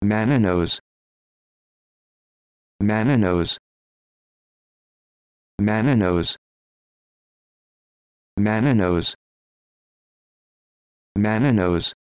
Mananos Mananos Mananos Mananos Mananos